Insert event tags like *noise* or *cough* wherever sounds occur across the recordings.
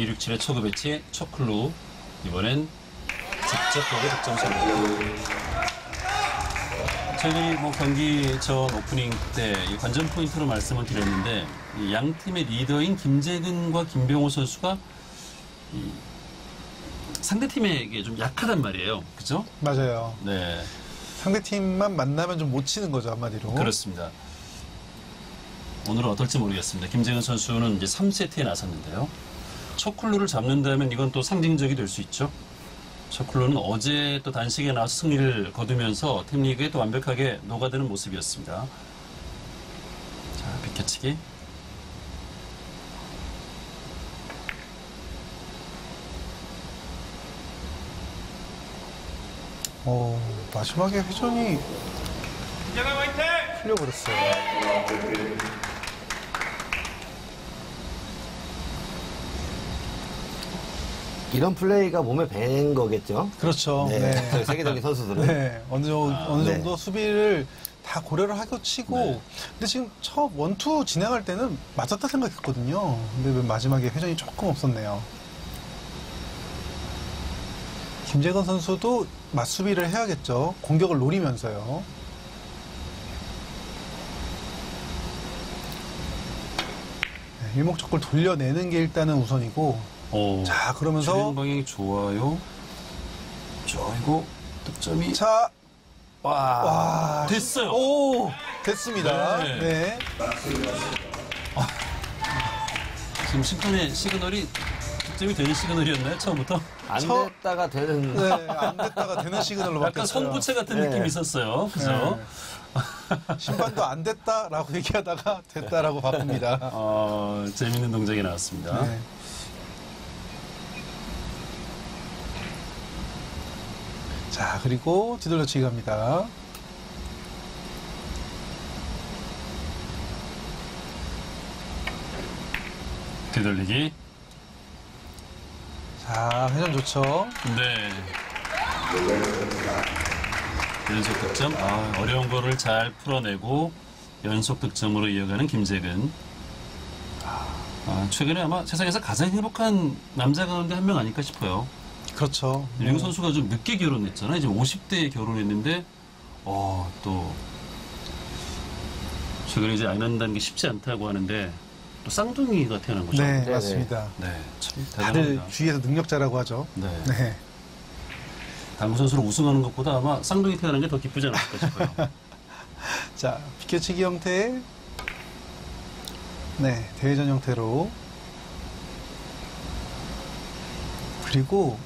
B67의 초급 배치 초클루 이번엔 직접 거의 득점 성공. 저희들이 뭐 경기 전 오프닝 때이 관전 포인트로 말씀을 드렸는데 이양 팀의 리더인 김재근과 김병호 선수가 이 상대 팀에게 좀 약하단 말이에요. 그죠? 맞아요. 네. 상대 팀만 만나면 좀 못 치는 거죠 한마디로. 그렇습니다. 오늘은 어떨지 모르겠습니다. 김재근 선수는 이제 3세트에 나섰는데요. 초클루를 잡는다면 이건 또 상징적이 될 수 있죠. 초클루는 어제 또 단식에 나와서 승리를 거두면서 팀 리그에 또 완벽하게 녹아드는 모습이었습니다. 자, 비켜치기. 어, 마지막에 회전이 풀려버렸어요. 이런 플레이가 몸에 밴 거겠죠. 그렇죠. 네. 네. *laughs* 세계적인 선수들은. 네, 어느 정도, 어느 네. 정도 수비를 다 고려를 하고 치고, 네. 근데 지금 처음 원투 진행할 때는 맞았다 생각했거든요. 근데 왜 마지막에 회전이 조금 없었네요. 김재건 선수도 맞수비를 해야겠죠. 공격을 노리면서요. 네, 일목적골 돌려내는 게 일단은 우선이고, 오, 자, 그러면서 진행 방향이 좋아요. 자, 이거 득점이 자, 와, 와, 됐어요. 오, 됐습니다. 네. 네. 지금 심판의 시그널이 득점이 되는 시그널이었나요? 처음부터? 안 저- 됐다가 되는. 네, 안 됐다가 되는 시그널로 약간 바뀌었어요. 선구체 같은 네. 느낌이 있었어요. 그죠? 네. *laughs* 심판도 안 됐다라고 *laughs* 얘기하다가 됐다라고 바꿉니다. 어, 재밌는 동작이 나왔습니다. 네. 자, 그리고 뒤돌려치기 갑니다. 뒤돌리기. 자, 회전 좋죠. 네. 연속 득점. 아, 어려운 거를 잘 풀어내고 연속 득점으로 이어가는 김재근. 아, 최근에 아마 세상에서 가장 행복한 남자 가운데 한 명 아닐까 싶어요. 그렇죠. 윤 선수가 좀 늦게 결혼했잖아요. 이제 50대에 결혼했는데, 어, 또, 최근에 이제 아이 낳는다는 게 쉽지 않다고 하는데, 또 쌍둥이가 태어난 거죠. 네, 네, 맞습니다. 네, 참 다들 대단합니다. 주위에서 능력자라고 하죠. 네. 네. 당구 선수로 우승하는 것보다 아마 쌍둥이 태어난 게 더 기쁘지 않았을까 싶어요. *laughs* 자, 비켜치기 형태. 네, 대회전 형태로. 그리고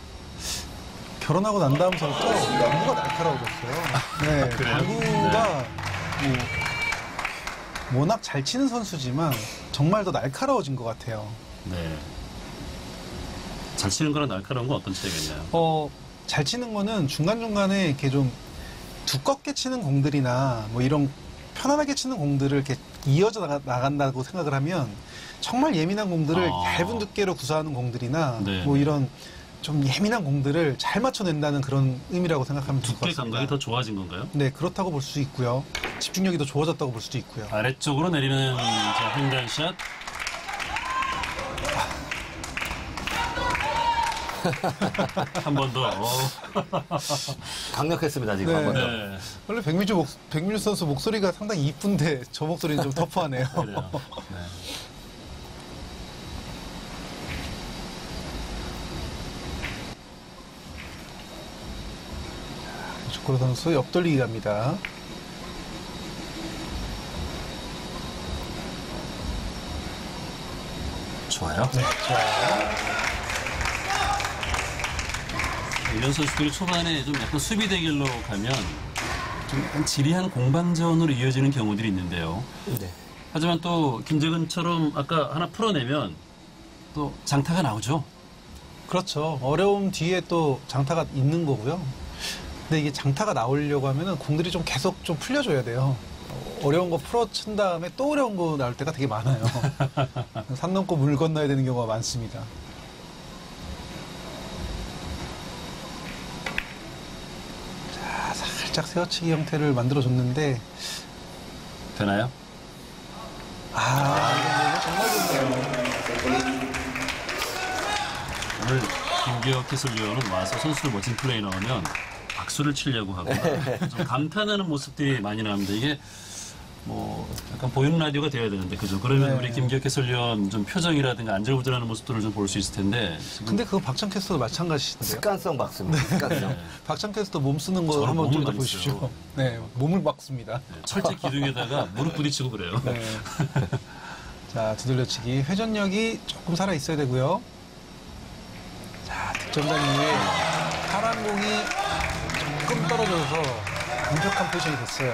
결혼하고 난 다음서부터 당구가 날카로워졌어요. 네, 그래요? 당구가 뭐 워낙 잘 치는 선수지만 정말 더 날카로워진 것 같아요. 네. 잘 치는 거랑 날카로운 건 어떤 차이가 있나요? 어, 잘 치는 거는 중간중간에 이렇게 좀 두껍게 치는 공들이나 뭐 이런 편안하게 치는 공들을 이렇게 이어져 나가, 나간다고 생각을 하면 정말 예민한 공들을 아. 얇은 두께로 구사하는 공들이나 네. 뭐 이런 좀 예민한 공들을 잘 맞춰낸다는 그런 의미라고 생각하면 될 것 두께 같습니다. 감각이 더 좋아진 건가요? 네, 그렇다고 볼 수 있고요. 집중력이 더 좋아졌다고 볼 수도 있고요. 아래쪽으로 내리는 자, 횡단샷. *laughs* 한 번 더. 어. 강력했습니다, 지금 네. 한번 더. 네. 원래 백민주 목, 백민주 선수 목소리가 상당히 이쁜데 저 목소리는 좀 *laughs* 터프하네요. 그래요. 네. 조코로 선수 옆돌리기 갑니다. 좋아요. 네, 자, 이런 선수들이 초반에 좀 약간 수비 대결로 가면 좀 지리한 공방전으로 이어지는 경우들이 있는데요. 네. 하지만 또 김재근처럼 아까 하나 풀어내면 또 장타가 나오죠. 그렇죠. 어려움 뒤에 또 장타가 있는 거고요. 근데 이게 장타가 나오려고 하면은 공들이 좀 계속 좀 풀려줘야 돼요. 어려운 거 풀어 친 다음에 또 어려운 거 나올 때가 되게 많아요. *laughs* 산 넘고 물 건너야 되는 경우가 많습니다. 자, 살짝 세워치기 형태를 만들어줬는데, 되나요? 아, 이거 정말 좋네요. 오늘 김기혁 해설위원은 와서 선수들 멋진 플레이 나오면 박수를 치려고 하고 좀 감탄하는 모습들이 많이 나옵니다. 이게 뭐 약간 보이는 라디오가 돼야 되는데 그죠? 그러면 네. 우리 김기혁 해설위원 좀 표정이라든가 안절부절하는 모습들을 좀 볼 수 있을 텐데 근데 그거 박찬 캐스터도 마찬가지인데요. 습관성 박습니다. 습관성. 박찬 캐스터 몸 쓰는 거 한번 좀 보십시오. 네, 몸을 박습니다. 철제 기둥에다가 무릎 부딪히고 그래요. 네. 자, 두들려치기. 회전력이 조금 살아 있어야 되고요. 자, 이후에 파란 공이 조금 떨어져서 공격한 포지션이 됐어요.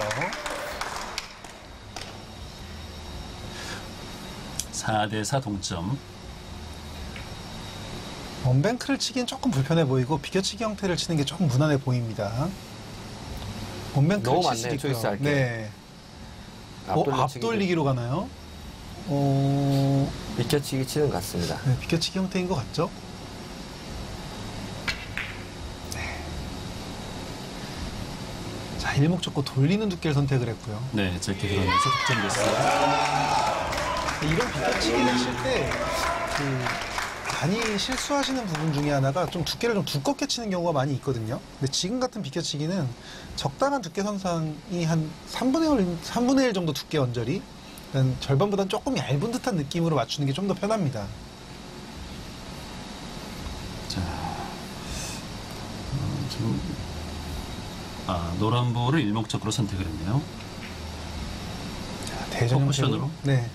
4대4 동점. 원뱅크를 치기엔 조금 불편해 보이고 비껴치기 형태를 치는 게 조금 무난해 보입니다. 원뱅크를 너무 칠 수도 있고요. 초이스 할 게. 네. 어, 앞돌려치기도 앞돌리기로 가나요? 어, 비켜치기 치는 것 같습니다. 네, 비껴치기 형태인 것 같죠? 자, 일목적고 돌리는 두께를 선택을 했고요. 네, 저렇게 그러면서 득점됐어요. 이런 비껴치기를 칠 때, 그, 많이 실수하시는 부분 중에 하나가 좀 두께를 좀 두껍게 치는 경우가 많이 있거든요. 근데 지금 같은 비껴치기는 적당한 두께 선상이 한 3분의 1, 3분의 1 정도 두께 언저리, 절반보다는 조금 얇은 듯한 느낌으로 맞추는 게 좀 더 편합니다. 자, 음, 지금 아 노란 볼을 일목적으로 선택을 했네요. 자, 대전 포쿠션으로? 형태로. 네.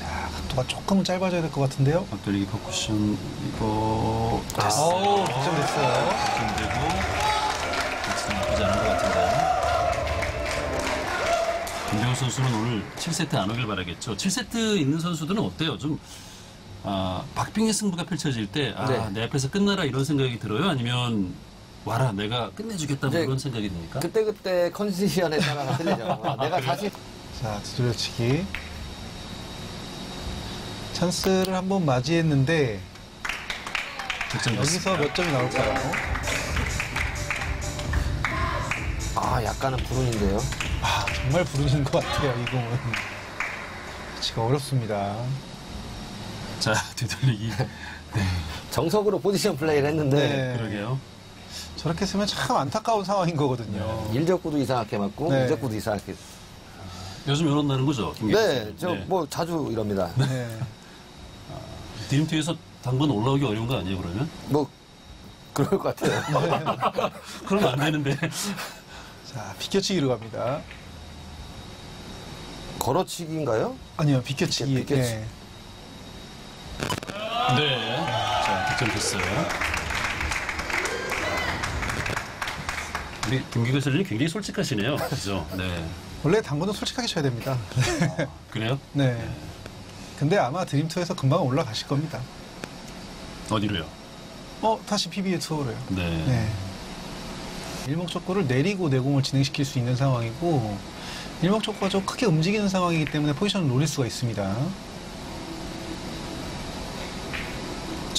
자, 각도가 조금은 짧아져야 될 것 같은데요. 박돌리기 퍼쿠션 이거 됐어요. 어우, 득점 됐어요. 득점 되고 역시 나쁘지 않은 것 같은데요. 김대호 선수는 오늘 7세트 안 오길 바라겠죠. 7세트 있는 선수들은 어때요? 좀 아, 박빙의 승부가 펼쳐질 때, 아, 네. 내 앞에서 끝나라 이런 생각이 들어요? 아니면 와라, 내가 끝내주겠다 뭐 이제 이런 생각이 듭니까? 그때그때 컨디션에 따라 틀리죠. *laughs* 아, 내가 다시 자, 두드려치기. 찬스를 한번 맞이했는데. 여기서 몇 점이 나올까요? 아 약간은 불운인데요. 아, 정말 부르는 것 같아요, 이 공은. 치가 어렵습니다. 자, *laughs* 뒤돌리기. 정석으로 포지션 플레이를 했는데 네. 그러게요. 저렇게 쓰면 참 안타까운 상황인 거거든요. 일적구도 이상하게 맞고 네. 이적구도 이상하게. 요즘 이런다는 거죠? 네, 선수? 저뭐 자주 이럽니다. 네. 드림팀에서 당분 올라오기 어려운 거 아니에요, 그러면? 뭐 그럴 것 같아요. *laughs* 그러면 안 되는데. 자, 비껴치기로 갑니다. 걸어치기인가요? 아니요, 비껴치기. 비껴- 비껴치- 네. 네. 자, 득점 됐어요. 우리 김기태 선수님 굉장히 솔직하시네요. 그죠? 네. 원래 당구는 솔직하게 쳐야 됩니다. 그래요? 네. 근데 아마 드림투에서 금방 올라가실 겁니다. 어디로요? 어, 다시 PBA 투어로요. 네. 네. 일목적고를 내리고 내공을 진행시킬 수 있는 상황이고 일목적고가 좀 크게 움직이는 상황이기 때문에 포지션을 노릴 수가 있습니다.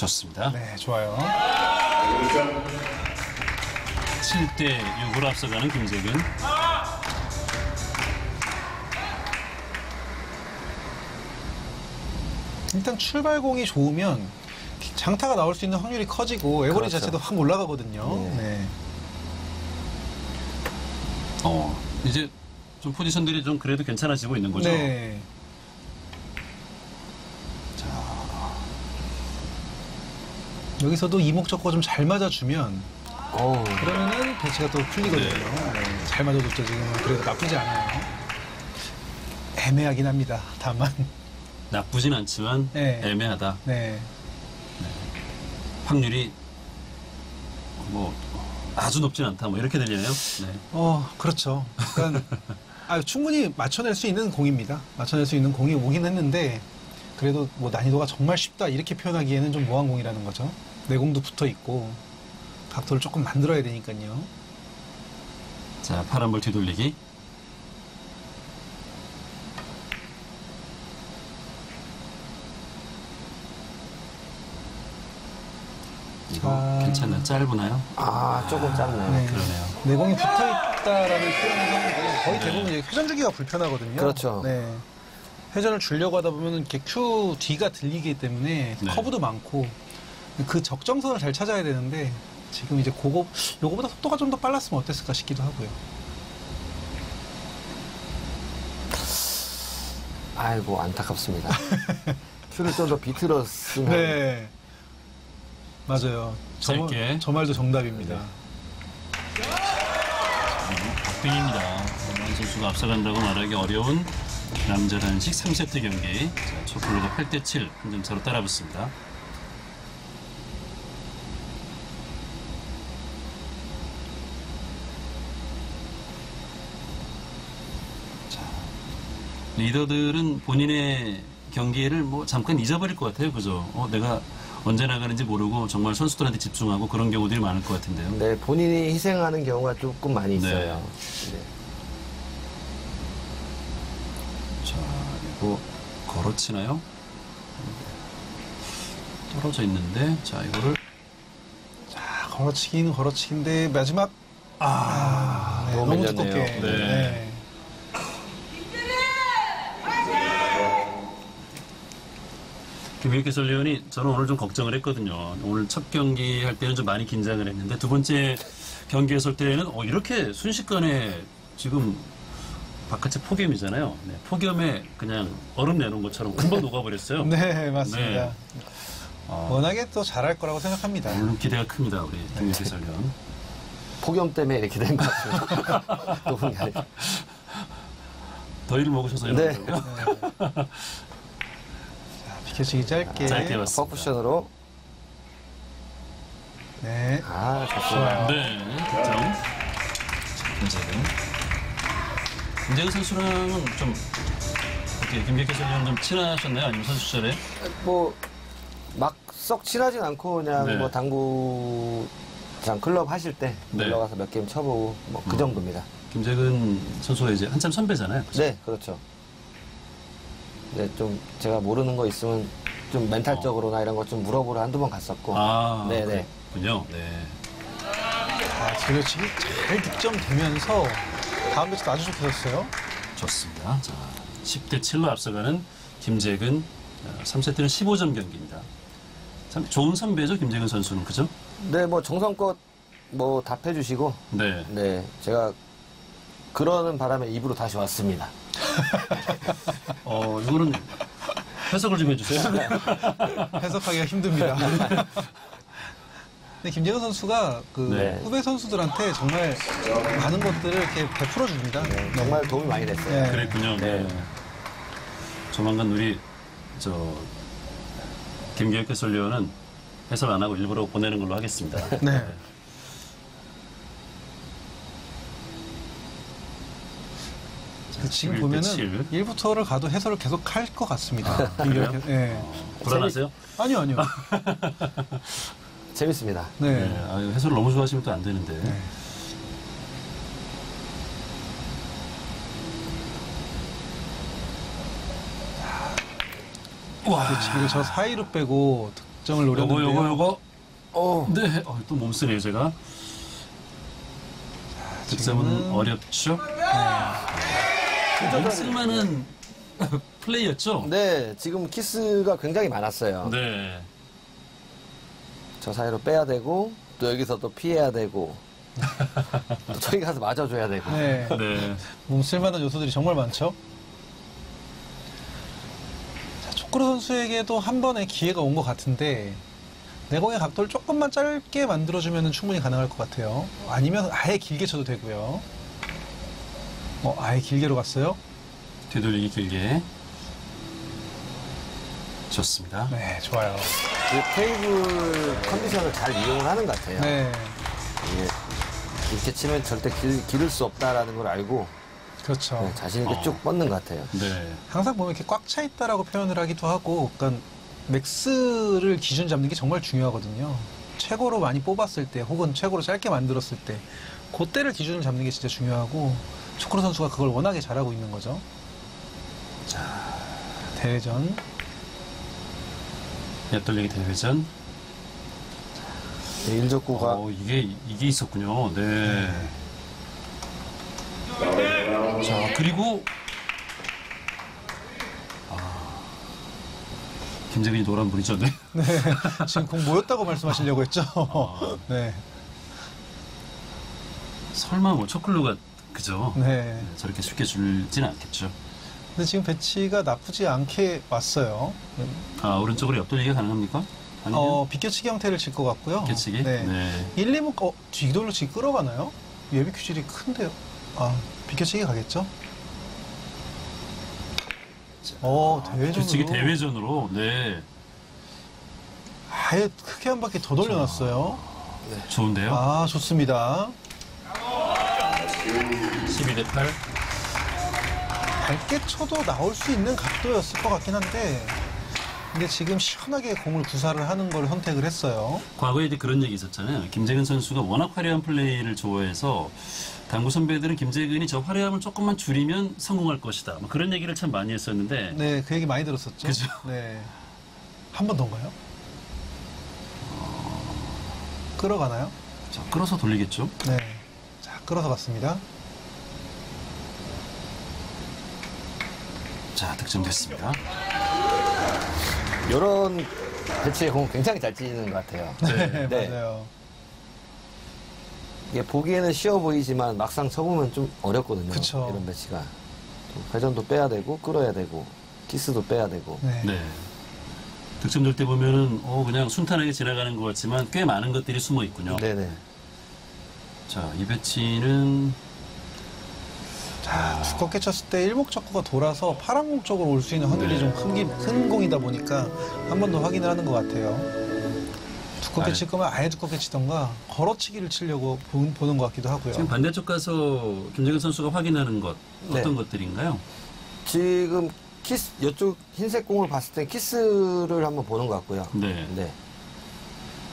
좋습니다. 네, 좋아요. 7대 6으로 앞서가는 김재균. 일단 출발공이 좋으면 장타가 나올 수 있는 확률이 커지고 에버리 그렇죠. 자체도 확 올라가거든요. 네. 네. 어, 이제 좀 포지션들이 좀 그래도 괜찮아지고 있는 거죠? 네. 여기서도 이목적고가 좀잘 맞아주면 어우, 그러면은 배치가 또 풀리거든요. 네, 잘 맞아줬죠, 지금. 그래도 나쁘지 않아요. 애매하긴 합니다. 다만. 나쁘진 않지만 네. 애매하다. 네. 확률이 뭐 아주 높진 않다. 뭐 이렇게 들리네요. 네. 어, 그렇죠. 그러니까 아, 충분히 맞춰낼 수 있는 공입니다. 맞춰낼 수 있는 공이 오긴 했는데 그래도 뭐 난이도가 정말 쉽다 이렇게 표현하기에는 좀 모한 공이라는 거죠. 내공도 붙어 있고 각도를 조금 만들어야 되니까요. 자, 파란볼 뒤돌리기. 이거 자. 괜찮나요? 짧으나요? 아 조금 짧네요. 네. 그러네요. 내공이 붙어 있다라는 표현을 하는데 거의 대부분 이제 회전 주기가 불편하거든요. 그렇죠. 네. 회전을 주려고 하다 보면 이렇게 Q D가 들리기 때문에 네. 커브도 많고 그 적정선을 잘 찾아야 되는데 지금 이제 그거 요거보다 속도가 좀 더 빨랐으면 어땠을까 싶기도 하고요. 아이고 안타깝습니다. *laughs* 큐를 좀 더 비틀었으면 네. 맞아요. 저, 짧게. 저 말도 정답입니다. 박빙입니다. 엄한 선수가 앞서간다고 말하기 어려운 남자 단식 3세트 경기. 자, 초콜로가 8대7 한 점 차로 따라붙습니다. 리더들은 본인의 경기를 뭐 잠깐 잊어버릴 것 같아요. 그죠? 어, 내가 언제 나가는지 모르고 정말 선수들한테 집중하고 그런 경우들이 많을 것 같은데요. 네, 본인이 희생하는 경우가 조금 많이 네. 있어요. 네. 자, 이거 걸어치나요? 떨어져 있는데, 자, 이거를 자, 걸어치기는 걸어치기인데 마지막 아, 네, 너무 너무 밀렸네요. 두껍게. 네. 김일기 해설위원이 저는 오늘 좀 걱정을 했거든요. 오늘 첫 경기 할 때는 좀 많이 긴장을 했는데 두 번째 경기 했을 때는 어, 이렇게 순식간에 지금 바깥에 폭염이잖아요. 네, 폭염에 그냥 얼음 내놓은 것처럼 금방 *laughs* 녹아버렸어요. 네, 맞습니다. 네. 아, 워낙에 또 잘할 거라고 생각합니다. 물론 기대가 큽니다, 우리 김일기 해설위원. *laughs* 폭염 때문에 이렇게 된것 아니라. *laughs* 더위를 먹으셔서 네. 이런 거고요. 자, 비켜치기 짧게. 짧게 봤습니다. 퍼쿠션으로 네. 아 좋습니다. 네, 득점. 김재근. 김재근 선수랑은 좀 어떻게 김객 해설위원 좀 친하셨나요? 아니면 선수 시절에? 뭐 막썩 친하진 않고 그냥 네. 뭐 당구 장 클럽 하실 때 네. 놀러 가서 몇 게임 쳐보고 뭐그 음. 정도입니다. 김재근 선수가 이제 한참 선배잖아요. 그죠? 네, 그렇죠. 네, 좀 제가 모르는 거 있으면 좀 멘탈적으로나 이런 거좀 물어보러 한두 번 갔었고. 아, 네네. 그렇군요. 네. 자, 들려치기 잘 득점되면서 다음 배치도 아주 좋게 졌어요. 좋습니다. 자, 10대 7로 앞서가는 김재근. 3세트는 15점 경기입니다. 참 좋은 선배죠, 김재근 선수는. 그죠? 네, 뭐 정성껏 뭐 답해주시고, 네. 네, 제가 그러는 바람에 입으로 다시 왔습니다. *laughs* 어, 이거는 해석을 좀 해주세요. *laughs* 해석하기가 힘듭니다. 근데 김재근 선수가 그 네. 후배 선수들한테 정말 많은 것들을 이렇게 베풀어 줍니다. 네, 정말 도움이 많이 됐어요. 네. 그랬군요. 네. 네. 조만간 우리 저 김기혁 해설위원은 해설 안 하고 일부러 보내는 걸로 하겠습니다. 네. 근데 지금 11대 보면은 7. 1부터를 가도 해설을 계속 할 것 같습니다. 그래요? 네. 불안하세요? 아니요, 아니요. *laughs* 재밌습니다. 네. 네. 아유, 해설 너무 좋아하시면 또 안 되는데. 네. 와. 지금 저 사이로 빼고 득점을 요거 노렸는데요. 요거 요거. 오, 네. 어, 또 몸쓰네요 제가. 득점은 어렵죠. 몸쓸만한 *laughs* 플레이였죠. 네, 지금 키스가 굉장히 많았어요. 네. 저 사이로 빼야 되고, 또 여기서 또 피해야 되고, *laughs* 또 저기 가서 맞아줘야 되고. 네. 네. 몸 쓸만한 요소들이 정말 많죠. 자, 초크로 선수에게도 한 번의 기회가 온 것 같은데 내공의 각도를 조금만 짧게 만들어주면 충분히 가능할 것 같아요. 아니면 아예 길게 쳐도 되고요. 어, 아예 길게로 갔어요? 되돌리기 길게. 좋습니다. 네, 좋아요. 그 테이블 컨디션을 잘 이용을 하는 것 같아요. 네, 이게 이렇게 치면 절대 길, 기를 수 없다라는 걸 알고 그렇죠. 네, 자신 있게 어. 쭉 뻗는 것 같아요. 네. 항상 보면 이렇게 꽉 차 있다라고 표현을 하기도 하고, 그러니까 맥스를 기준 잡는 게 정말 중요하거든요. 최고로 많이 뽑았을 때, 혹은 최고로 짧게 만들었을 때, 그때를 기준을 잡는 게 진짜 중요하고, 초크로 선수가 그걸 워낙에 잘하고 있는 거죠. 자, 대회전. 옆돌리기 대회전. 네, 일적구가 어, 이게, 이게 있었군요. 네. 자, 그리고 김재근이 노란불이죠. 네. 네. 지금 공 모였다고 말씀하시려고 했죠. 아. 네. 설마 뭐 초클루가 그죠? 네. 저렇게 쉽게 줄진 않겠죠. 근데 지금 배치가 나쁘지 않게 왔어요. 아 오른쪽으로 옆돌리기가 가능합니까? 아니면 어, 비껴치기 형태를 칠것 같고요. 개치기? 네. 네. 1, 2문, 어, 뒤돌로 지금 끌어가나요? 예비 큐질이 큰데요. 아, 비껴치기 가겠죠? 어, 대회전으로. 개치기 대회전으로. 네. 아예 크게 한 바퀴 더 돌려놨어요. 좋은데요? 아, 좋습니다. 12대 8. 밝게 쳐도 나올 수 있는 각도였을 것 같긴 한데, 근데 지금 시원하게 공을 구사를 하는 걸 선택을 했어요. 과거에 이제 그런 얘기 있었잖아요. 김재근 선수가 워낙 화려한 플레이를 좋아해서 당구 선배들은 김재근이 저 화려함을 조금만 줄이면 성공할 것이다. 뭐 그런 얘기를 참 많이 했었는데 네, 그 얘기 많이 들었었죠. 그죠? 네. 한 번 더인가요? 끌어가나요? 자, 끌어서 돌리겠죠. 네. 자, 끌어서 갔습니다. 자, 득점됐습니다. 이런 배치의 공 굉장히 잘 찌는 것 같아요. *laughs* 네, 네. 맞아요. 이게 보기에는 쉬워 보이지만 막상 쳐보면 좀 어렵거든요. 그쵸. 이런 배치가. 좀 회전도 빼야 되고 끌어야 되고 키스도 빼야 되고. 네. 네. 득점 될 때 보면은 어, 그냥 순탄하게 지나가는 것 같지만 꽤 많은 것들이 숨어 있군요. 네네. 자, 이 배치는 자, 두껍게 쳤을 때 일목적구가 돌아서 파란 공 쪽으로 올 수 있는 확률이 네. 좀 큰, 큰 공이다 보니까 한 번 더 확인을 하는 것 같아요. 두껍게 아니. 칠 거면 아예 두껍게 치던가 걸어치기를 치려고 보, 보는 것 같기도 하고요. 지금 반대쪽 가서 김재근 선수가 확인하는 것 어떤 네. 것들인가요? 지금 키스 이쪽 흰색 공을 봤을 때 키스를 한번 보는 것 같고요. 네. 네.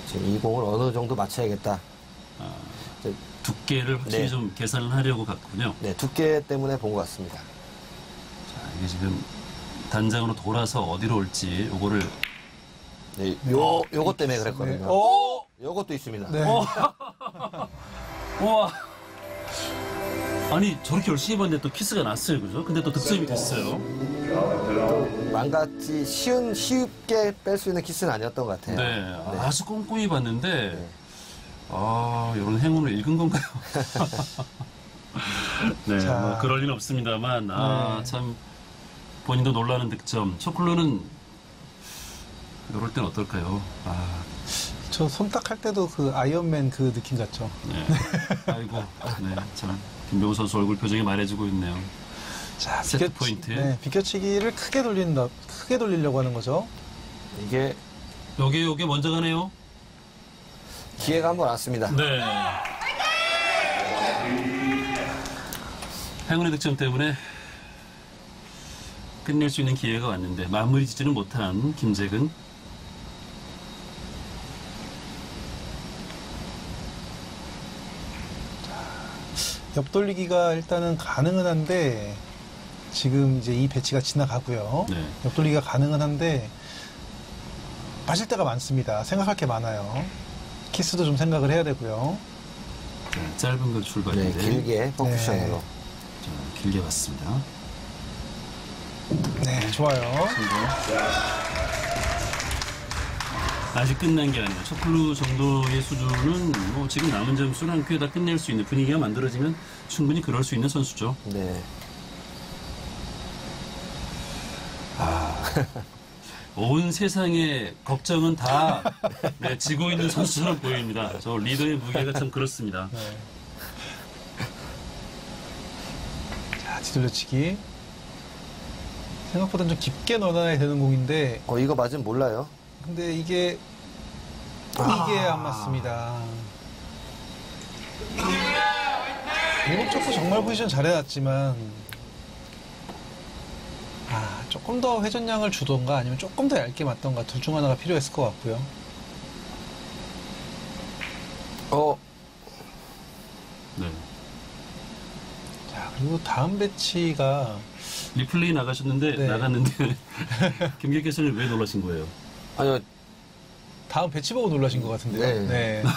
지금 이 공을 어느 정도 맞춰야겠다. 아, 두께를 확실히 네. 좀 계산을 하려고 갔군요. 네, 두께 때문에 본 것 같습니다. 자, 이게 지금 단장으로 돌아서 어디로 올지 요거를 네, 요 요것 때문에 그랬거든요. 네. 오! 요것도 있습니다. 네. 우와. 아니 저렇게 열심히 봤는데 또 키스가 났어요, 그죠? 근데 또 득점이 됐어요. 망같이 쉬운 쉽게 뺄 수 있는 키스는 아니었던 것 같아요. 네, 아주 꼼꼼히 봤는데 네. 아 이런 행운을 읽은 건가요? *laughs* 네, 자. 뭐 그럴 리는 없습니다만 아 네. 참 본인도 놀라는 득점. 초클로는 이럴 땐 어떨까요? 아, 저 손딱 할 때도 그 아이언맨 그 느낌 같죠. 네. *laughs* 아이고, 네, 참 김병우 선수 얼굴 표정이 말해주고 있네요. 자, 세트 비껴치- 포인트. 네, 비껴치기를 크게 돌린다, 크게 돌리려고 하는 거죠. 이게 여기 여기 먼저 가네요. 기회가 한 번 왔습니다. 네. 행운의 득점 때문에 끝낼 수 있는 기회가 왔는데 마무리 짓지는 못한 김재근. 옆돌리기가 일단은 가능은 한데 지금 이제 이 배치가 지나가고요. 네. 옆돌리기가 가능은 한데 빠질 때가 많습니다. 생각할 게 많아요. 키스도 좀 생각을 해야 되고요. 자, 짧은 걸 네, 출발인데 길게 four 쿠션으로. 자, 길게 봤습니다. 네, 좋아요. 아직 끝난 게 아니에요. 초클루 정도의 수준은 뭐 지금 남은 점수를 한 큐에 다 끝낼 수 있는 분위기가 만들어지면 충분히 그럴 수 있는 선수죠. 네. *laughs* 온 세상의 걱정은 다 *laughs* 네, 지고 있는 선수처럼 보입니다. 저 리더의 무게가 참 그렇습니다. 네. 자, 뒤돌려치기. 생각보다 좀 깊게 넣어놔야 되는 공인데, 어 이거 맞으면 몰라요. 근데 이게 이게 안 맞습니다. 일곱 쪽도 정말 포지션 잘해놨지만 아 조금 더 회전량을 주던가 아니면 조금 더 얇게 맞던가 둘 중 하나가 필요했을 것 같고요. 어 네. 자 그리고 다음 배치가 리플레이 나가셨는데 네. 나갔는데 *laughs* *laughs* 관객께서는 왜 놀라신 거예요? 아니요 다음 배치 보고 놀라신 것 같은데요. 네. 네. *laughs*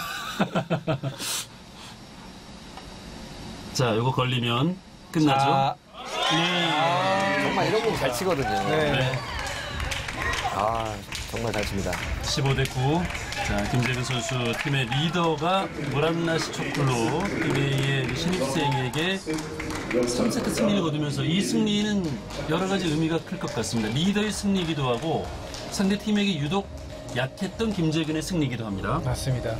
자, 요거 걸리면 끝나죠? 자, 네. 정말 이런 공 잘 치거든요. 네. 네. 아, 정말 잘 칩니다. 15대 9. 자, 김재근 선수 팀의 리더가 무란나시 초클로 PBA의 신입생에게 3세트 승리를 거두면서 이 승리는 여러 가지 의미가 클 것 같습니다. 리더의 승리이기도 하고 상대 팀에게 유독 약했던 김재근의 승리이기도 합니다. 맞습니다.